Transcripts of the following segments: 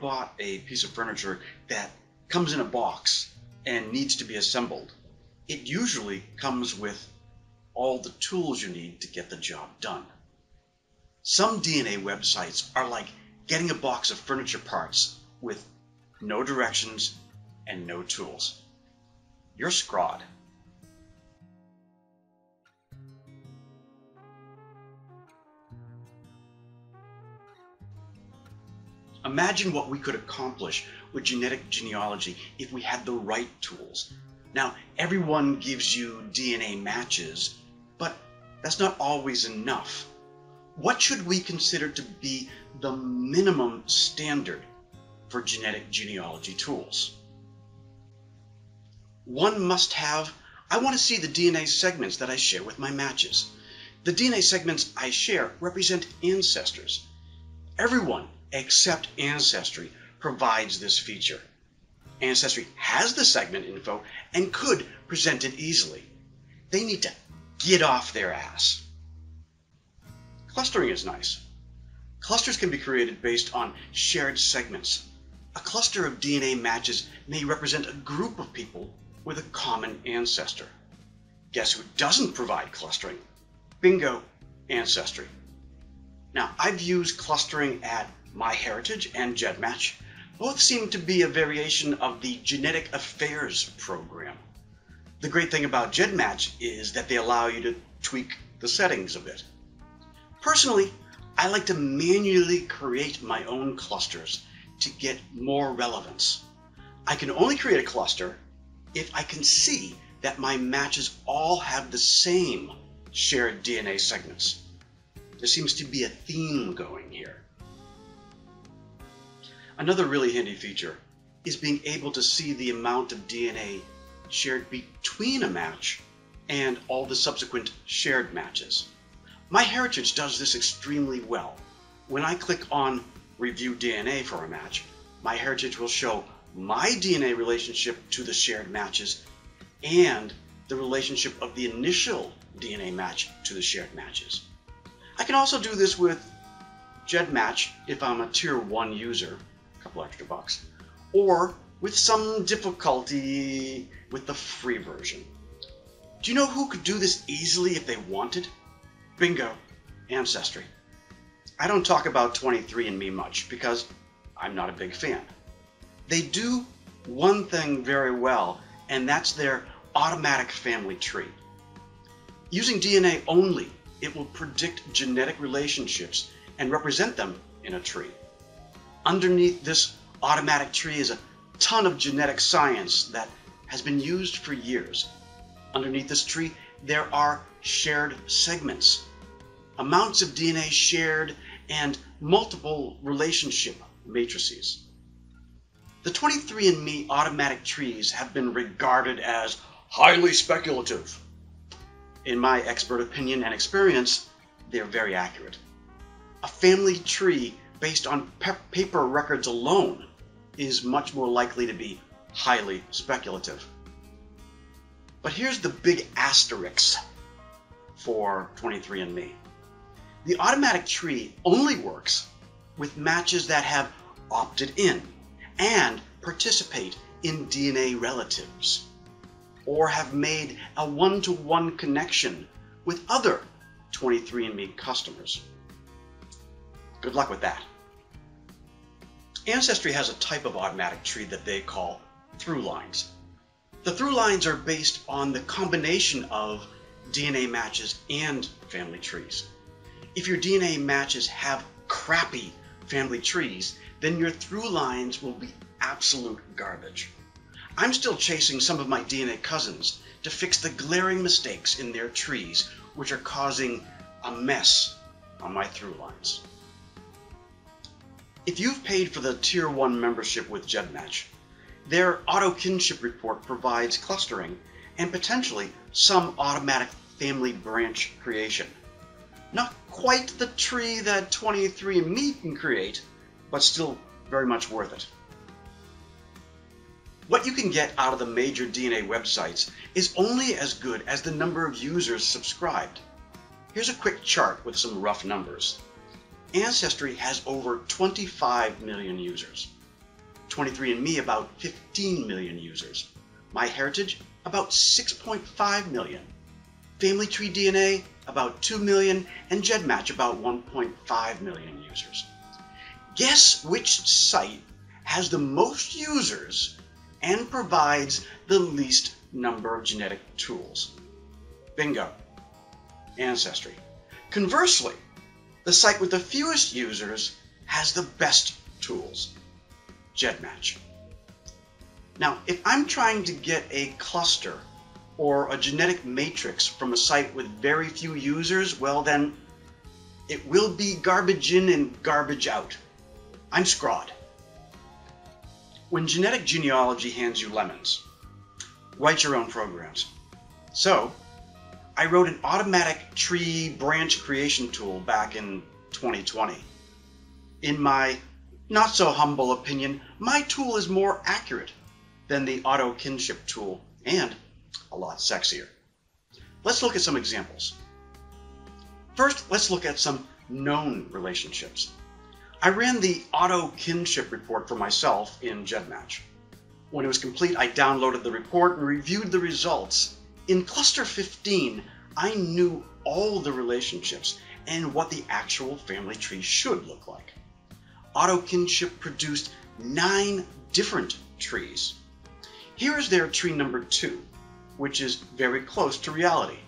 bought a piece of furniture that comes in a box and needs to be assembled, it usually comes with all the tools you need to get the job done. Some DNA websites are like getting a box of furniture parts with no directions and no tools. You're scrod. Imagine what we could accomplish with genetic genealogy if we had the right tools. Now, everyone gives you DNA matches, but that's not always enough. What should we consider to be the minimum standard for genetic genealogy tools? One must have, I want to see the DNA segments that I share with my matches. The DNA segments I share represent ancestors. Everyone except Ancestry provides this feature. Ancestry has the segment info and could present it easily. They need to get off their ass. Clustering is nice. Clusters can be created based on shared segments. A cluster of DNA matches may represent a group of people with a common ancestor. Guess who doesn't provide clustering? Bingo, Ancestry. Now, I've used clustering at MyHeritage and GEDmatch. Both seem to be a variation of the Genetic Affairs program. The great thing about GEDmatch is that they allow you to tweak the settings a bit. Personally, I like to manually create my own clusters to get more relevance. I can only create a cluster if I can see that my matches all have the same shared DNA segments. There seems to be a theme going here. Another really handy feature is being able to see the amount of DNA shared between a match and all the subsequent shared matches. MyHeritage does this extremely well. When I click on Review DNA for a match, MyHeritage will show my DNA relationship to the shared matches and the relationship of the initial DNA match to the shared matches. I can also do this with GEDmatch if I'm a tier 1 user couple extra bucks, or with some difficulty with the free version. Do you know who could do this easily if they wanted? Bingo, Ancestry. I don't talk about 23andMe much because I'm not a big fan. They do one thing very well, and that's their automatic family tree. Using DNA only, it will predict genetic relationships and represent them in a tree. Underneath this automatic tree is a ton of genetic science that has been used for years. Underneath this tree, there are shared segments, amounts of DNA shared, and multiple relationship matrices. The 23andMe automatic trees have been regarded as highly speculative. In my expert opinion and experience, they're very accurate. A family tree based on paper records alone is much more likely to be highly speculative. But here's the big asterisk for 23andMe. The automatic tree only works with matches that have opted in and participate in DNA relatives or have made a one-to-one -one connection with other 23andMe customers. Good luck with that. Ancestry has a type of automatic tree that they call ThruLines. The ThruLines are based on the combination of DNA matches and family trees. If your DNA matches have crappy family trees, then your ThruLines will be absolute garbage. I'm still chasing some of my DNA cousins to fix the glaring mistakes in their trees, which are causing a mess on my ThruLines. If you've paid for the Tier 1 membership with GEDmatch, their AutoKinship report provides clustering and potentially some automatic family branch creation. Not quite the tree that 23andMe can create, but still very much worth it. What you can get out of the major DNA websites is only as good as the number of users subscribed. Here's a quick chart with some rough numbers. Ancestry has over 25 million users. 23andMe about 15 million users. MyHeritage about 6.5 million. Family Tree DNA about 2 million, and GEDmatch about 1.5 million users. Guess which site has the most users and provides the least number of genetic tools? Bingo. Ancestry. Conversely, the site with the fewest users has the best tools. GEDmatch. Now, if I'm trying to get a cluster or a genetic matrix from a site with very few users, well then, it will be garbage in and garbage out. I'm Scrod. When genetic genealogy hands you lemons, write your own programs. So, I wrote an automatic tree branch creation tool back in 2020. In my not so humble opinion, my tool is more accurate than the AutoKinship tool and a lot sexier. Let's look at some examples. First, let's look at some known relationships. I ran the AutoKinship report for myself in GEDmatch. When it was complete, I downloaded the report and reviewed the results in cluster 15, I knew all the relationships and what the actual family tree should look like. AutoKinship produced nine different trees. Here is their tree number two, which is very close to reality.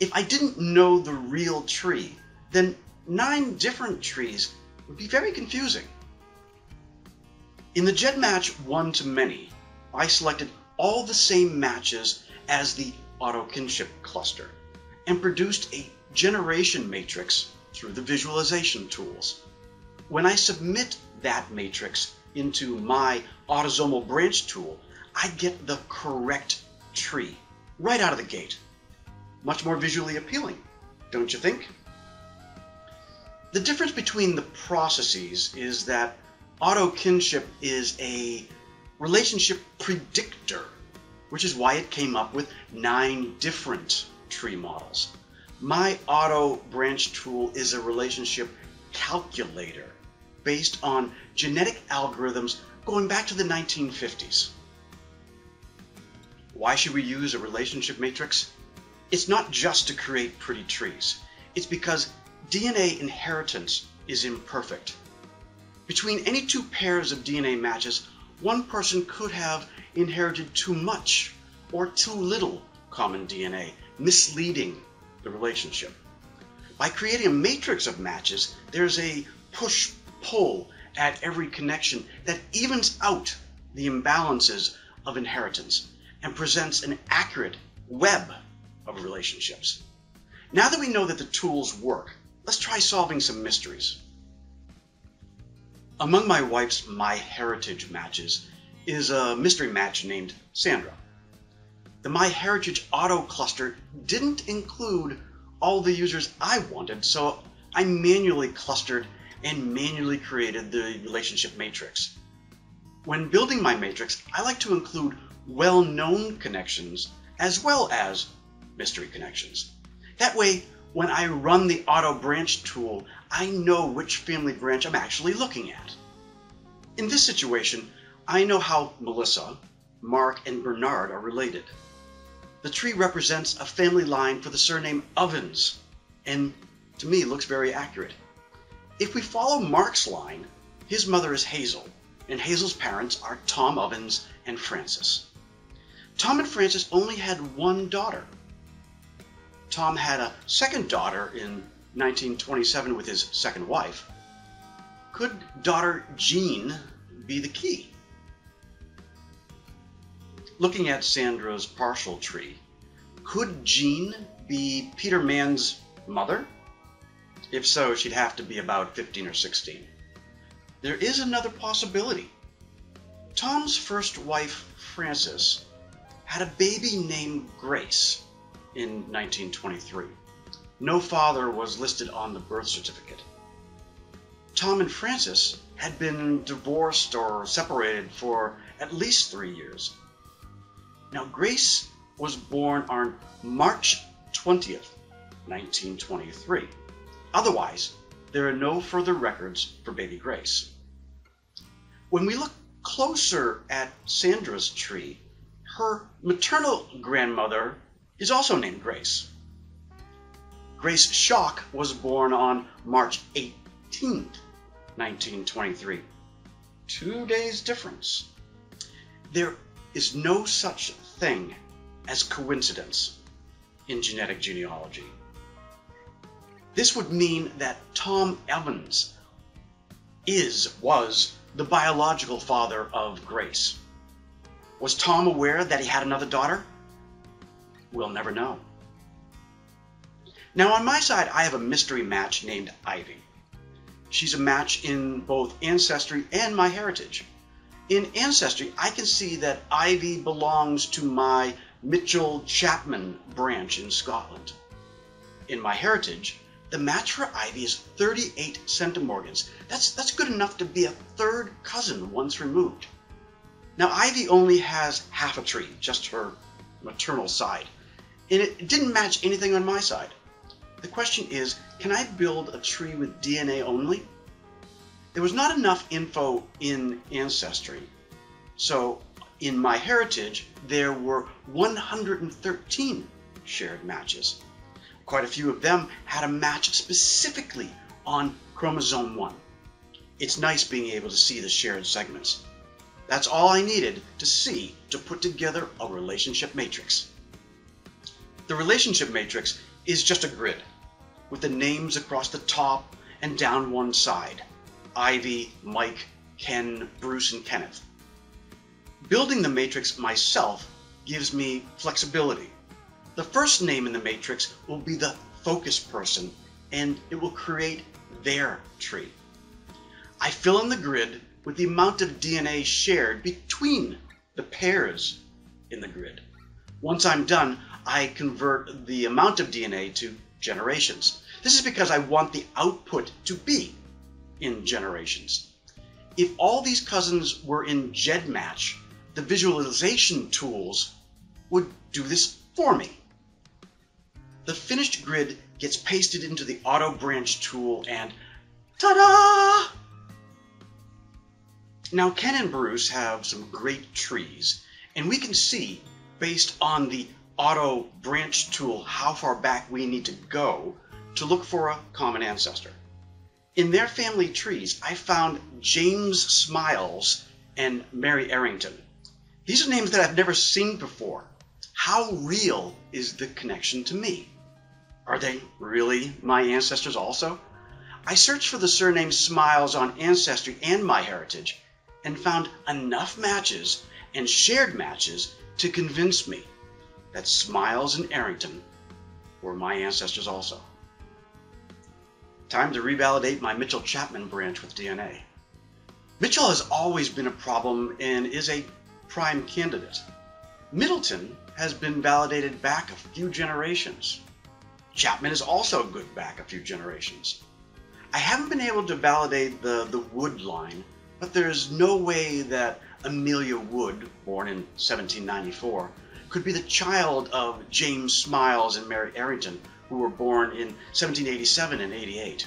If I didn't know the real tree, then nine different trees would be very confusing. In the GEDmatch one to many, I selected all the same matches as the AutoKinship cluster and produced a generation matrix through the visualization tools. When I submit that matrix into my autosomal branch tool, I get the correct tree right out of the gate. Much more visually appealing, don't you think? The difference between the processes is that AutoKinship is a relationship predictor which is why it came up with nine different tree models. My auto branch tool is a relationship calculator based on genetic algorithms going back to the 1950s. Why should we use a relationship matrix? It's not just to create pretty trees. It's because DNA inheritance is imperfect. Between any two pairs of DNA matches, one person could have inherited too much or too little common DNA, misleading the relationship. By creating a matrix of matches, there's a push pull at every connection that evens out the imbalances of inheritance and presents an accurate web of relationships. Now that we know that the tools work, let's try solving some mysteries. Among my wife's MyHeritage matches is a mystery match named Sandra. The MyHeritage auto cluster didn't include all the users I wanted, so I manually clustered and manually created the relationship matrix. When building my matrix, I like to include well-known connections as well as mystery connections. That way, when I run the auto branch tool, I know which family branch I'm actually looking at. In this situation, I know how Melissa, Mark, and Bernard are related. The tree represents a family line for the surname Ovens, and to me looks very accurate. If we follow Mark's line, his mother is Hazel, and Hazel's parents are Tom Ovens and Frances. Tom and Frances only had one daughter. Tom had a second daughter in 1927 with his second wife. Could daughter Jean be the key? Looking at Sandra's partial tree, could Jean be Peter Mann's mother? If so, she'd have to be about 15 or 16. There is another possibility. Tom's first wife, Frances, had a baby named Grace in 1923. No father was listed on the birth certificate. Tom and Frances had been divorced or separated for at least three years now, Grace was born on March 20th, 1923. Otherwise, there are no further records for baby Grace. When we look closer at Sandra's tree, her maternal grandmother is also named Grace. Grace Schock was born on March 18th, 1923. Two days difference. There is no such thing as coincidence in genetic genealogy. This would mean that Tom Ovens is, was, the biological father of Grace. Was Tom aware that he had another daughter? We'll never know. Now, on my side, I have a mystery match named Ivy. She's a match in both Ancestry and MyHeritage. In Ancestry, I can see that Ivy belongs to my Mitchell Chapman branch in Scotland. In MyHeritage, the match for Ivy is 38 centimorgans. That's, that's good enough to be a third cousin once removed. Now, Ivy only has half a tree, just her maternal side, and it didn't match anything on my side. The question is, can I build a tree with DNA only? There was not enough info in Ancestry, so in MyHeritage, there were 113 shared matches. Quite a few of them had a match specifically on chromosome 1. It's nice being able to see the shared segments. That's all I needed to see to put together a relationship matrix. The relationship matrix is just a grid with the names across the top and down one side Ivy, Mike, Ken, Bruce, and Kenneth. Building the matrix myself gives me flexibility the first name in the matrix will be the focus person, and it will create their tree. I fill in the grid with the amount of DNA shared between the pairs in the grid. Once I'm done, I convert the amount of DNA to generations. This is because I want the output to be in generations. If all these cousins were in GEDmatch, the visualization tools would do this for me. The finished grid gets pasted into the auto branch tool and ta-da! Now Ken and Bruce have some great trees and we can see based on the auto branch tool how far back we need to go to look for a common ancestor. In their family trees, I found James Smiles and Mary Arrington. These are names that I've never seen before. How real is the connection to me? Are they really my ancestors also? I searched for the surname Smiles on Ancestry and MyHeritage and found enough matches and shared matches to convince me that Smiles and Arrington were my ancestors also. Time to revalidate my Mitchell Chapman branch with DNA. Mitchell has always been a problem and is a prime candidate. Middleton has been validated back a few generations. Chapman is also good back a few generations. I haven't been able to validate the, the Wood line, but there's no way that Amelia Wood, born in 1794, could be the child of James Smiles and Mary Arrington, who were born in 1787 and 88.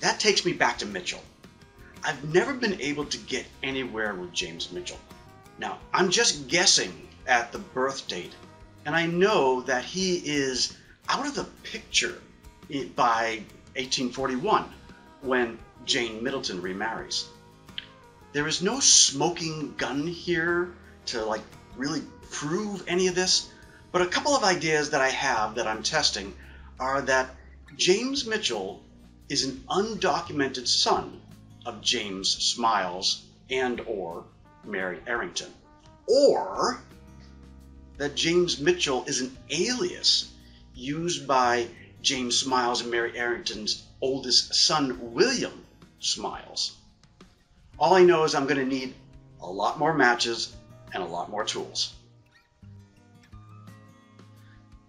That takes me back to Mitchell. I've never been able to get anywhere with James Mitchell. Now, I'm just guessing at the birth date and I know that he is out of the picture by 1841 when Jane Middleton remarries. There is no smoking gun here to like really prove any of this, but a couple of ideas that I have that I'm testing are that James Mitchell is an undocumented son of James Smiles and or Mary Arrington. Or that James Mitchell is an alias used by James Smiles and Mary Arrington's oldest son, William Smiles. All I know is I'm going to need a lot more matches and a lot more tools.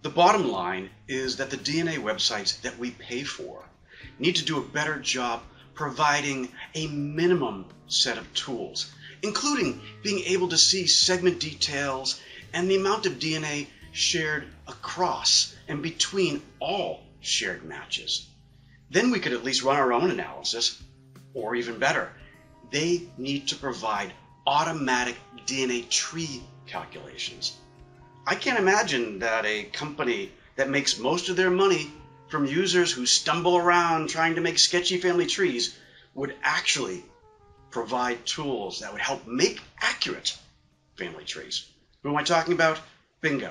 The bottom line is that the DNA websites that we pay for need to do a better job providing a minimum set of tools, including being able to see segment details and the amount of DNA shared across and between all shared matches. Then we could at least run our own analysis. Or even better, they need to provide automatic DNA tree calculations. I can't imagine that a company that makes most of their money from users who stumble around trying to make sketchy family trees would actually provide tools that would help make accurate family trees. Who am I talking about? Bingo.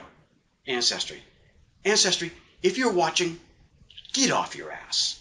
Ancestry. Ancestry, if you're watching, get off your ass.